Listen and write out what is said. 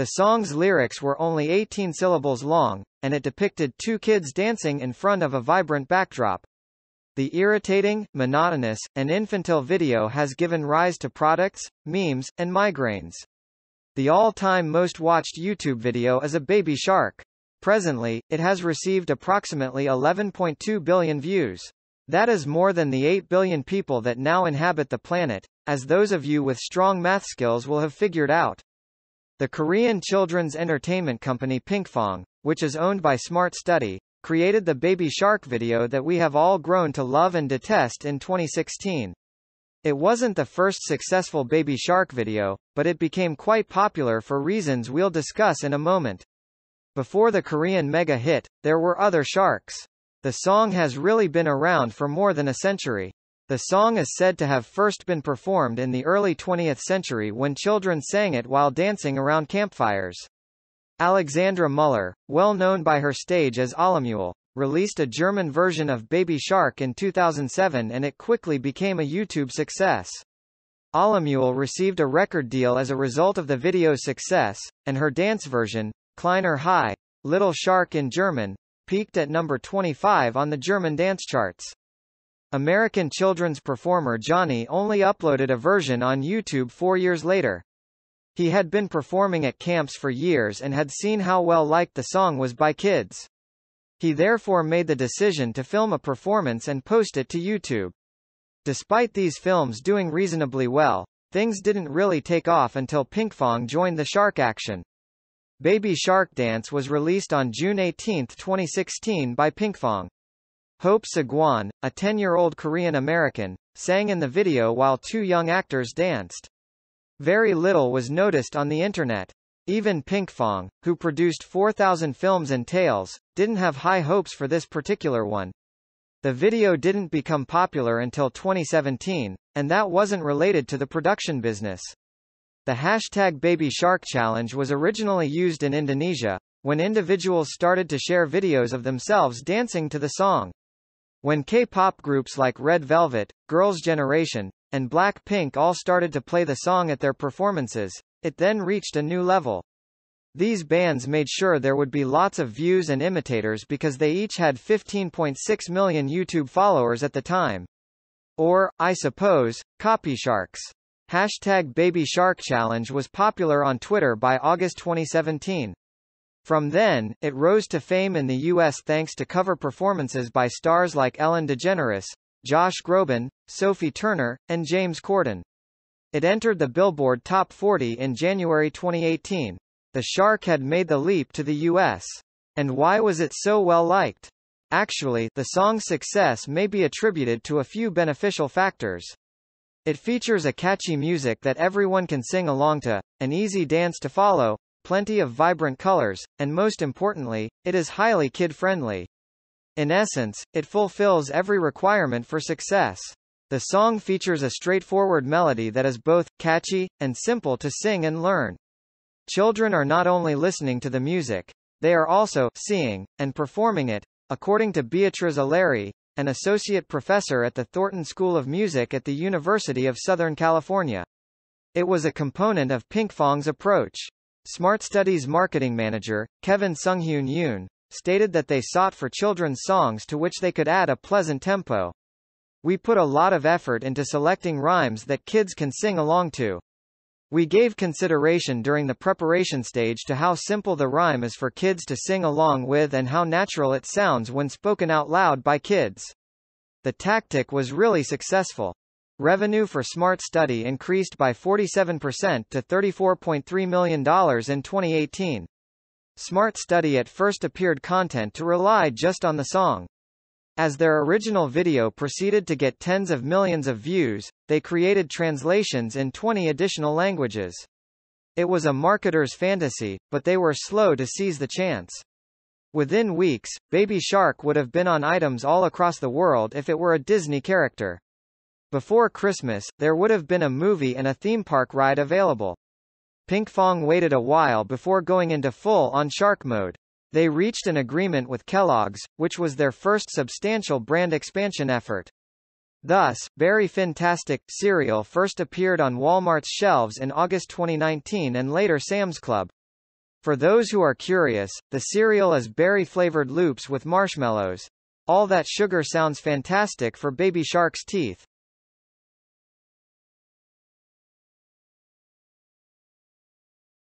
The song's lyrics were only 18 syllables long, and it depicted two kids dancing in front of a vibrant backdrop. The irritating, monotonous, and infantile video has given rise to products, memes, and migraines. The all-time most watched YouTube video is a baby shark. Presently, it has received approximately 11.2 billion views. That is more than the 8 billion people that now inhabit the planet, as those of you with strong math skills will have figured out. The Korean children's entertainment company Pinkfong, which is owned by Smart Study, created the Baby Shark video that we have all grown to love and detest in 2016. It wasn't the first successful Baby Shark video, but it became quite popular for reasons we'll discuss in a moment. Before the Korean mega hit, there were other sharks. The song has really been around for more than a century. The song is said to have first been performed in the early 20th century when children sang it while dancing around campfires. Alexandra Müller, well known by her stage as Alemuel, released a German version of Baby Shark in 2007 and it quickly became a YouTube success. Alemuel received a record deal as a result of the video's success, and her dance version, Kleiner Hai, Little Shark in German, peaked at number 25 on the German dance charts. American children's performer Johnny only uploaded a version on YouTube four years later. He had been performing at camps for years and had seen how well liked the song was by kids. He therefore made the decision to film a performance and post it to YouTube. Despite these films doing reasonably well, things didn't really take off until Pinkfong joined the shark action. Baby Shark Dance was released on June 18, 2016 by Pinkfong. Hope Segoine, a 10-year-old Korean American, sang in the video while two young actors danced. Very little was noticed on the internet. Even Pinkfong, who produced 4,000 films and tales, didn't have high hopes for this particular one. The video didn't become popular until 2017, and that wasn't related to the production business. The hashtag Baby Shark Challenge was originally used in Indonesia, when individuals started to share videos of themselves dancing to the song. When K-pop groups like Red Velvet, Girls' Generation, and Blackpink all started to play the song at their performances, it then reached a new level. These bands made sure there would be lots of views and imitators because they each had 15.6 million YouTube followers at the time. Or, I suppose, copy sharks. Hashtag Baby Shark Challenge was popular on Twitter by August 2017. From then, it rose to fame in the U.S. thanks to cover performances by stars like Ellen DeGeneres, Josh Groban, Sophie Turner, and James Corden. It entered the Billboard Top 40 in January 2018. The shark had made the leap to the U.S. And why was it so well liked? Actually, the song's success may be attributed to a few beneficial factors. It features a catchy music that everyone can sing along to, an easy dance to follow, plenty of vibrant colors, and most importantly, it is highly kid-friendly. In essence, it fulfills every requirement for success. The song features a straightforward melody that is both catchy and simple to sing and learn. Children are not only listening to the music, they are also seeing and performing it, according to Beatriz Ilari, an associate professor at the Thornton School of Music at the University of Southern California. It was a component of Pinkfong's approach. Smart Study's marketing manager, Kevin Sunghyun Yoon, stated that they sought for children's songs to which they could add a pleasant tempo. We put a lot of effort into selecting rhymes that kids can sing along to. We gave consideration during the preparation stage to how simple the rhyme is for kids to sing along with and how natural it sounds when spoken out loud by kids. The tactic was really successful. Revenue for Smart Study increased by 47% to $34.3 million in 2018. Smart Study at first appeared content to rely just on the song. As their original video proceeded to get tens of millions of views, they created translations in 20 additional languages. It was a marketer's fantasy, but they were slow to seize the chance. Within weeks, Baby Shark would have been on items all across the world if it were a Disney character. Before Christmas, there would have been a movie and a theme park ride available. Pink Pinkfong waited a while before going into full-on shark mode. They reached an agreement with Kellogg's, which was their first substantial brand expansion effort. Thus, Berry Fantastic cereal first appeared on Walmart's shelves in August 2019 and later Sam's Club. For those who are curious, the cereal is berry-flavored loops with marshmallows. All that sugar sounds fantastic for Baby Shark's teeth.